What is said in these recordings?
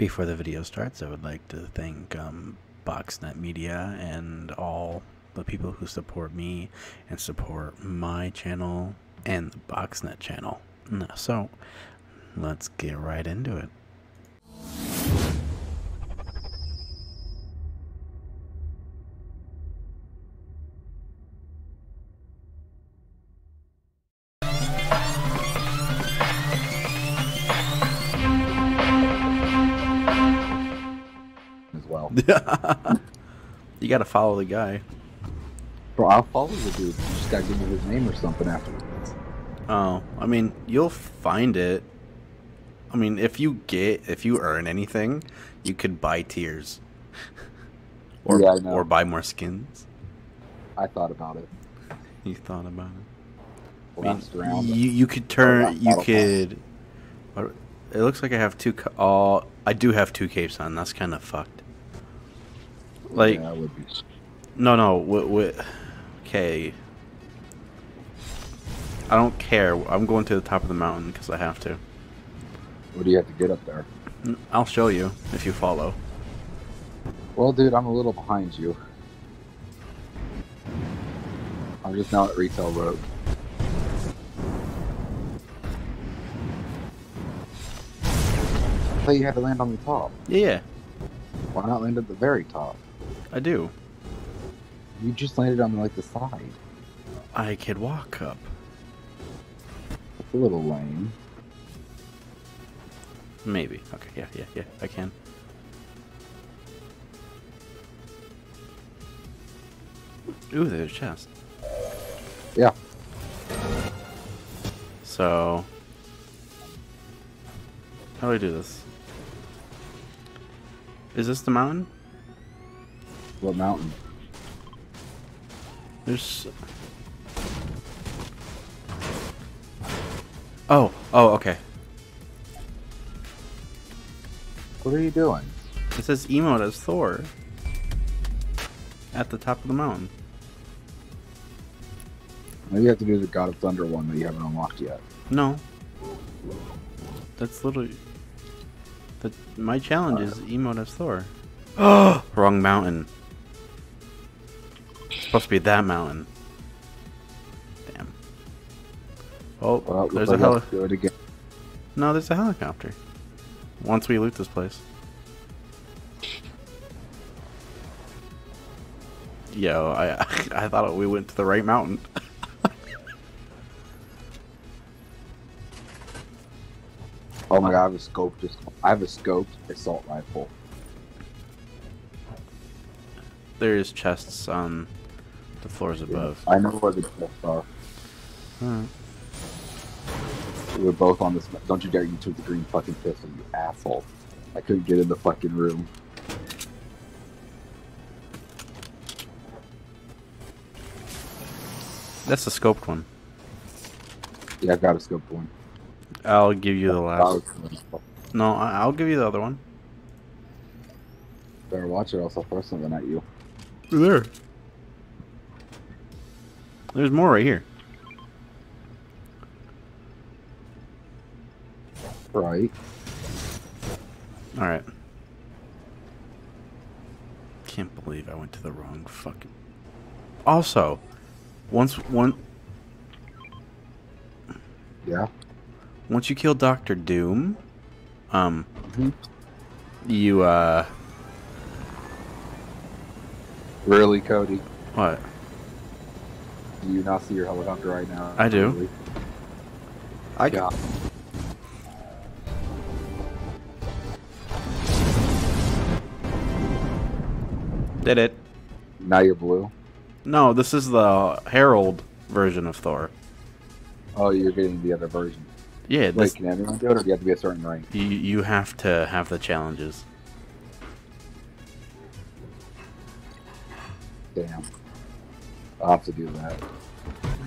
Before the video starts, I would like to thank um, Boxnet Media and all the people who support me and support my channel and the Boxnet channel. So, let's get right into it. you gotta follow the guy. Bro, I'll follow the dude. You just gotta give me his name or something afterwards. Oh, I mean, you'll find it. I mean, if you get, if you earn anything, you could buy tears, or, Yeah, or buy more skins. I thought about it. You thought about it. I mean, you, you could turn, you could. It looks like I have two. Oh, I do have two capes on. That's kind of fucked. Like, yeah, would be. no, no. Wi- wi- okay. I don't care. I'm going to the top of the mountain because I have to. What do you have to get up there? I'll show you if you follow. Well, dude, I'm a little behind you. I'm just now at Retail Row. I thought you had to land on the top. Yeah, Why not land at the very top? I do. You just landed on like the side. I could walk up. It's a little lame. Maybe. Okay, yeah, yeah, yeah, I can. Ooh, there's a chest. Yeah. So, how do I do this? Is this the mountain? What mountain? There's. Oh, oh, okay. What are you doing? It says emote as Thor at the top of the mountain. Maybe you have to do the God of Thunder one that you haven't unlocked yet. No. That's literally. That my challenge is uh. emote as Thor. Oh, wrong mountain. Supposed to be that mountain. Damn. Oh, Well, there's a like I heli. have to do it again. No, there's a helicopter. Once we loot this place. Yo, I I thought we went to the right mountain. Oh my god, I have a scope. Just I have a scoped assault rifle. There's chests on the floors above. I know where the chests are. Alright. We're both on this. Don't you dare! You took the green fucking pistol, you asshole! I couldn't get in the fucking room. That's the scoped one. Yeah, I've got a scoped one. I'll give you the last. No, I- I'll give you the other one. Better watch it, else I'll throw something at you. There. There's more right here. Right. All right. Can't believe I went to the wrong fucking. Also, once one Yeah. once you kill Doctor Doom, um, Mhm. you uh, Really, Cody? what? Do you not see your helicopter right now? I do. Really? I Yeah. did it. Now you're blue. No, this is the Herald version of Thor. Oh, you're getting the other version. Yeah, Wait, this, can everyone do it, or do you have to be a certain rank? you you have to have the challenges. Damn. I'll have to do that.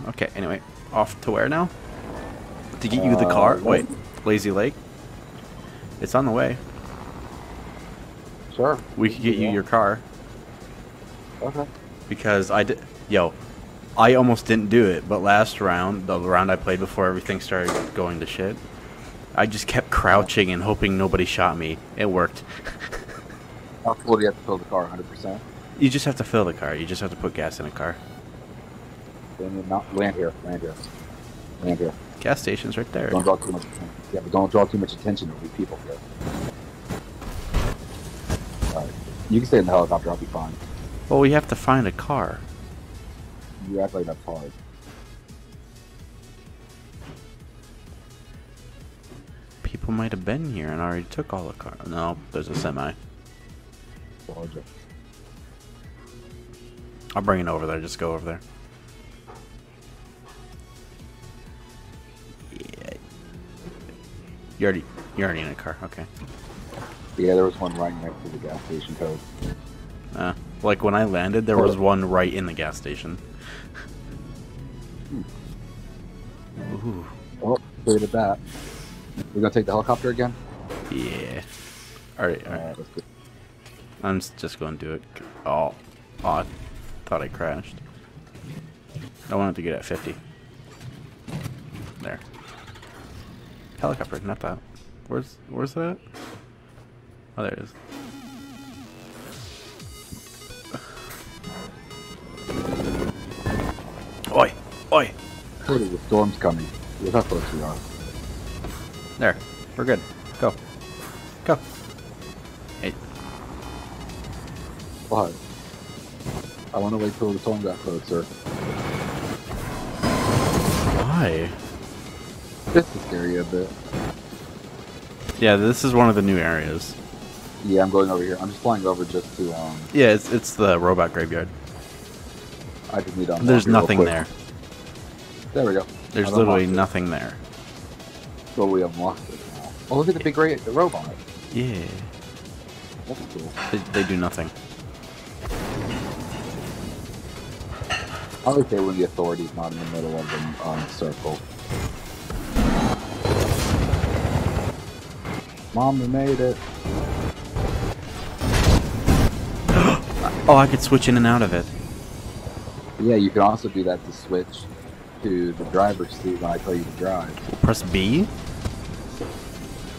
Okay, anyway, off to where now? To get you the car? Uh, Wait, Lazy Lake? It's on the way. Sure. We could get you your car Okay. because I did. Yo, I almost didn't do it, but last round, the round I played before everything started going to shit, I just kept crouching and hoping nobody shot me. It worked. How full do you have to fill the car? 100%? You just have to fill the car. You just have to put gas in a car. Not land here. Land here. Land here. Gas station's right there. Don't draw too much attention. Yeah, but don't draw too much attention. There'll be people here. Alright. You can stay in the helicopter. I'll be fine. Well, we have to find a car. You act like that's hard. People might have been here and already took all the car. No, there's a semi. Georgia. I'll bring it over there. Just go over there. You already, you're already in a car. Okay. Yeah, there was one right next to the gas station code. Uh, like when I landed, there was one right in the gas station. Ooh, Oh, look at that. We're gonna take the helicopter again? yeah. All right, all right. Alright, let's go. I'm just going to do it. Oh, oh, I thought I crashed. I wanted to get at 50. There. Helicopter, not that. Where's where's that? Oh, there it is. Oi, oi. You the storm's coming. Look how close we are. There, we're good. Go, go. Hey, What? I want to wait till the storm got closer. why? This is scary a bit. Yeah, this is one of the new areas. Yeah, I'm going over here. I'm just flying over just to, um, Yeah, it's it's the robot graveyard. I just need to unlock There's nothing there. There we go. There's I've literally unlocked it. nothing there. So we unlocked it now. Oh, look at the big ray, the robot. Yeah, That's cool. they, they do nothing. I always they when the authority's not in the middle of the um, circle. Mom, we made it. Oh, I could switch in and out of it. Yeah, you can also do that to switch to the driver's seat when I tell you to drive. Press B.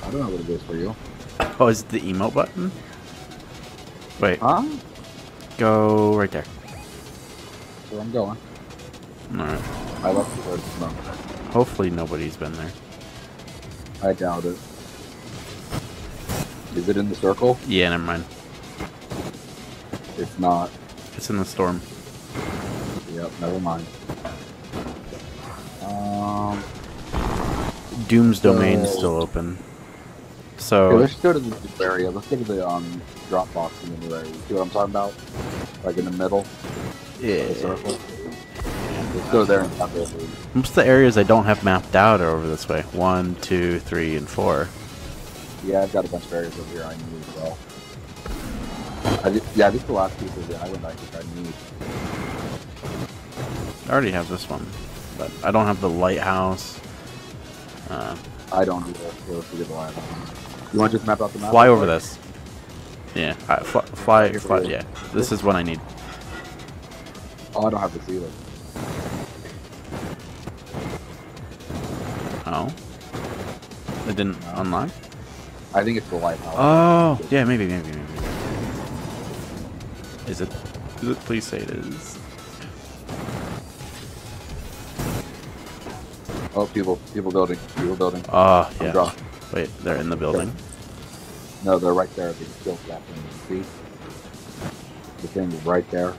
I don't know what it is for you. Oh, is it the emote button? Wait, Huh? go right there. Where I'm going. Alright. I left the word smoke. Hopefully nobody's been there. I doubt it. Is it in the circle? Yeah, never mind. It's not. It's in the storm. Yep, never mind. Um, Doom's domain is still open. okay, So, let's go to the area. Let's go to the um drop box in the new area. See what I'm talking about? Like in the middle of the circle. Let's go there and have it. Most of the areas I don't have mapped out are over this way. One, two, three, and four. Yeah, I've got a bunch of areas over here I need as well. I thi- yeah, is the last piece of the island I think I need. I already have this one, but I don't have the lighthouse. Uh, I don't either. Get the light on. You want to just map out the map? fly over this. Yeah, I, fly, fly, fly, yeah. This is what I need. Oh, I don't have this either. Oh, it didn't unlock. I think it's the lighthouse. Oh, yeah, maybe, maybe, maybe. Is it? Is it? Please say it is. Oh, people, people building, people building. Ah, I'm yeah. dropped. Wait, they're in the building. No, they're right there. They just built that thing. See? The thing is right there.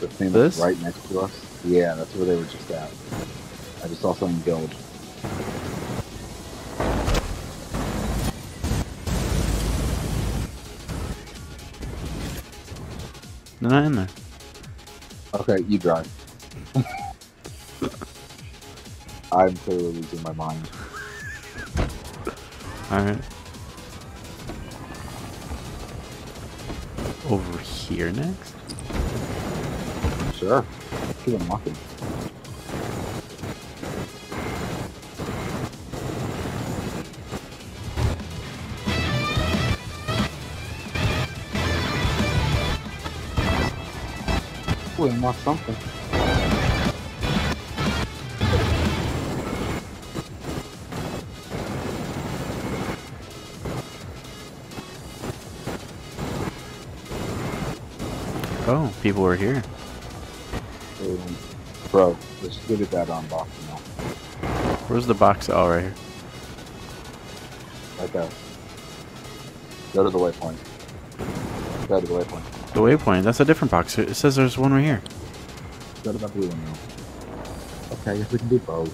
The thing that's This? right next to us. Yeah, that's where they were just at. I just saw something build. They're not in there. Okay, you drive. I'm clearly losing my mind. All right. Over here next. Sure. Keep unlocking. school and watch something. Oh, people are here. Um, bro, let's look at that unboxing now. Where's the box? All oh, right here. Right there. Go to the waypoint. Go to the waypoint. The waypoint. That's a different box. It says there's one right here. Go to that blue one now. Okay, if we can do both.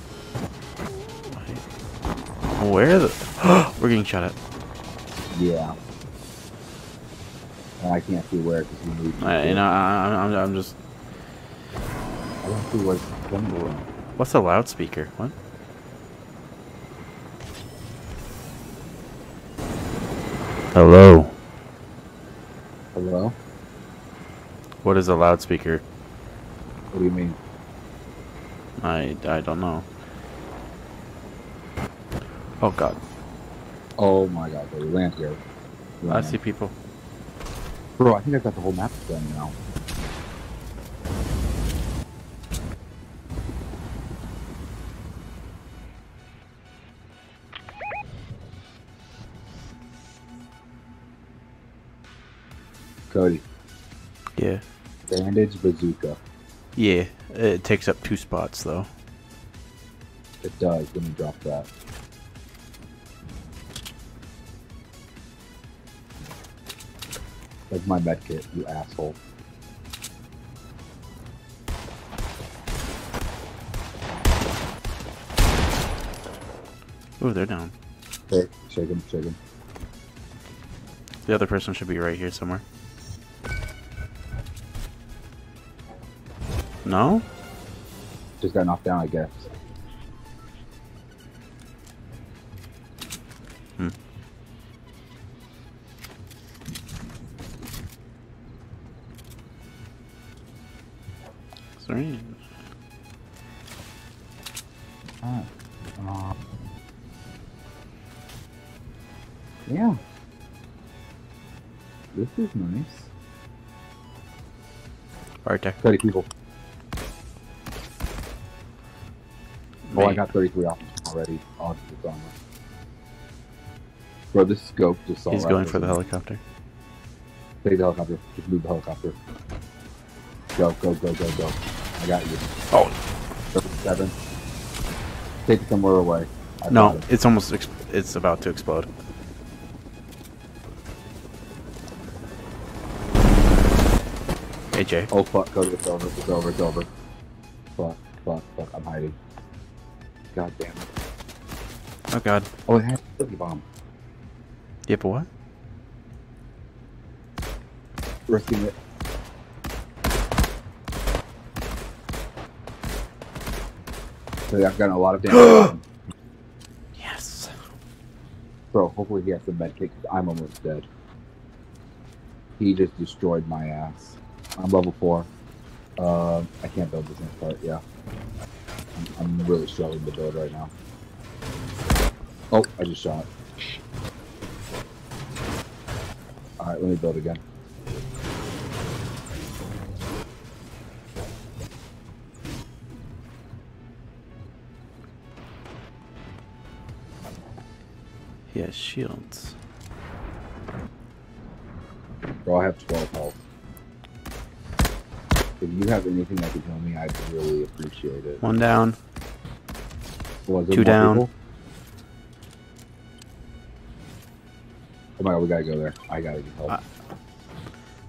Where the? We're getting shot at. Yeah. I can't see where because you need. I, you know, I, I'm, I'm just. I don't see what's going What's a loudspeaker? What? Hello. Hello? What is a loudspeaker? What do you mean? I I don't know. Oh God. Oh my god, they land here. I Land. see people. Bro, I think I've got the whole map done now. Yeah. bandage bazooka. Yeah. It takes up two spots though. It does. Let me drop that. Like my med kit, you asshole. Ooh, they're down. Hey, shake him, shake him. The other person should be right here somewhere. No? Just got knocked down, I guess. Hmm. Sorry. Uh, yeah. This is nice. Bartek. 30 people. Oh, I got 33 off already. Oh, it's on. Bro, this scope just saw He's going for the helicopter. Take the helicopter. Just move the helicopter. Go, go, go, go, go. I got you. Oh 37. Take it somewhere away. I no! it. It's almost. It's about to explode. AJ. Oh fuck, Cody, it's over, it's over, it's over. Fuck, fuck, fuck, I'm hiding. God damn it. Oh God. Oh, it had a cookie bomb. Yeah, but what? Risking it. So yeah, I've gotten a lot of damage. Yes. Bro, hopefully he has some med kit 'cause I'm almost dead. He just destroyed my ass. I'm level 4. Uh, I can't build this next part, yeah. I'm, really struggling to build right now. Oh, I just shot. Alright, let me build again. He has shields. Bro, I have 12 health. If you have anything that could heal me, I'd really appreciate it. One down. Two down. people? Oh my god, we gotta go there. I gotta get help. Uh,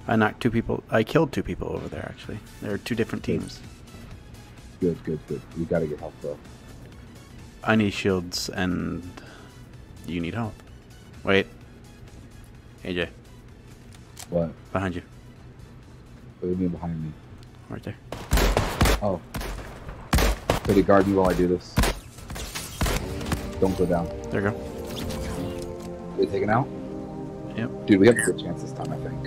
I knocked two people. I killed two people over there. Actually, there are two different teams. good, good, good. We gotta get help though. I need shields, and you need help. Wait. AJ, What? behind you. What do you mean behind me? Right there. Oh. Could you guard me while I do this? Don't go down. There you go. They taken out? Yep. Dude, we have a good chance this time, I think.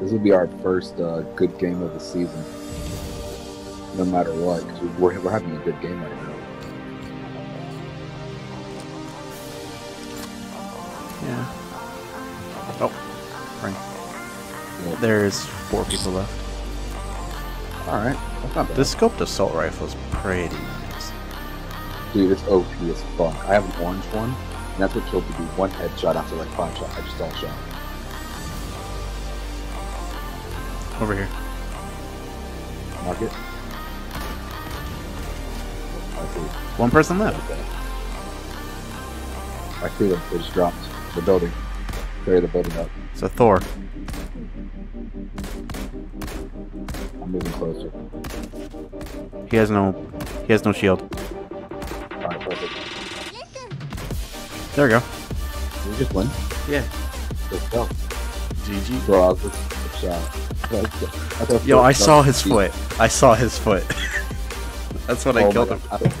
This will be our first uh, good game of the season. No matter what, 'cause we're, we're having a good game right now. Yeah. Oh. Right. There's four people left. Alright, that's not bad. The scoped assault rifle is pretty nice. Dude, it's OP as fuck. I have an orange one, and that's what killed me. One headshot after like five shots. I just all shot. Over here. Mark it. One person left. I see them. They just dropped the building. Carry the building up. So Thor. I'm moving closer. He has no. He has no shield. Alright, perfect. There we go. Did we just win? Yeah. Let's go. GG. Bro, I was looking for shot. I Yo, I saw his foot. I saw his foot. That's when I Oh my killed God, him.